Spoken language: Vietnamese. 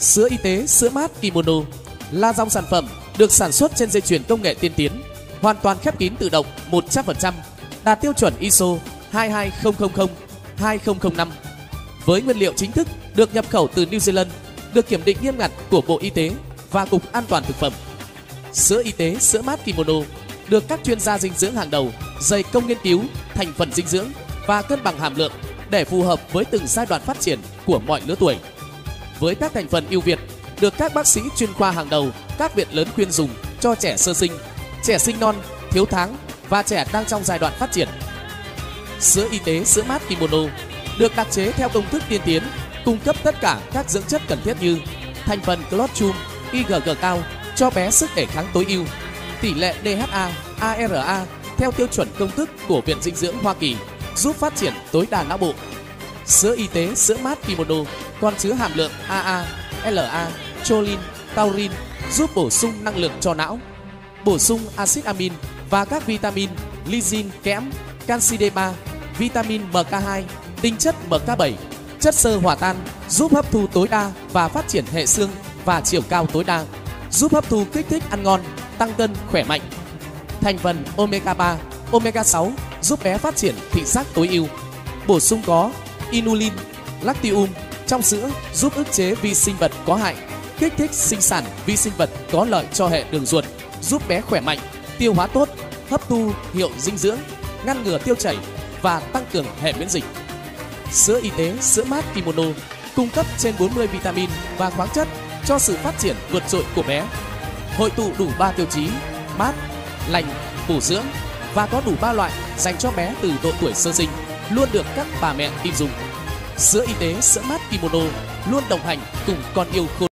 Sữa y tế sữa mát Kimono là dòng sản phẩm được sản xuất trên dây chuyền công nghệ tiên tiến, hoàn toàn khép kín tự động 100%, đạt tiêu chuẩn ISO 22000 2005 với nguyên liệu chính thức được nhập khẩu từ New Zealand, được kiểm định nghiêm ngặt của Bộ Y tế và Cục An toàn thực phẩm. Sữa y tế sữa mát Kimono được các chuyên gia dinh dưỡng hàng đầu dày công nghiên cứu thành phần dinh dưỡng và cân bằng hàm lượng để phù hợp với từng giai đoạn phát triển của mọi lứa tuổi. Với các thành phần ưu việt được các bác sĩ chuyên khoa hàng đầu các viện lớn khuyên dùng cho trẻ sơ sinh, trẻ sinh non, thiếu tháng và trẻ đang trong giai đoạn phát triển. Sữa y tế sữa mát Kimono được đặc chế theo công thức tiên tiến, cung cấp tất cả các dưỡng chất cần thiết như thành phần Clotchum, IgG cao cho bé sức đề kháng tối ưu, tỷ lệ DHA, ARA theo tiêu chuẩn công thức của Viện Dinh dưỡng Hoa Kỳ giúp phát triển tối đa não bộ. Sữa y tế sữa mát Kimono còn chứa hàm lượng AA, LA, choline, taurin giúp bổ sung năng lượng cho não, bổ sung axit amin và các vitamin lysine, kẽm, canxi D3, vitamin MK2, tinh chất MK7, chất xơ hòa tan giúp hấp thu tối đa và phát triển hệ xương và chiều cao tối đa, giúp hấp thu kích thích ăn ngon, tăng cân khỏe mạnh. Thành phần omega 3, omega 6 giúp bé phát triển thị giác tối ưu. Bổ sung có inulin, lactium trong sữa giúp ức chế vi sinh vật có hại, kích thích sinh sản vi sinh vật có lợi cho hệ đường ruột, giúp bé khỏe mạnh, tiêu hóa tốt, hấp thu hiệu dinh dưỡng, ngăn ngừa tiêu chảy và tăng cường hệ miễn dịch. Sữa y tế sữa mát Kimono cung cấp trên 40 vitamin và khoáng chất cho sự phát triển vượt trội của bé. Hội tụ đủ 3 tiêu chí: mát, lành, bổ dưỡng và có đủ 3 loại dành cho bé từ độ tuổi sơ sinh, luôn được các bà mẹ tin dùng. Sữa y tế, sữa mát, Kimono luôn đồng hành cùng con yêu khôn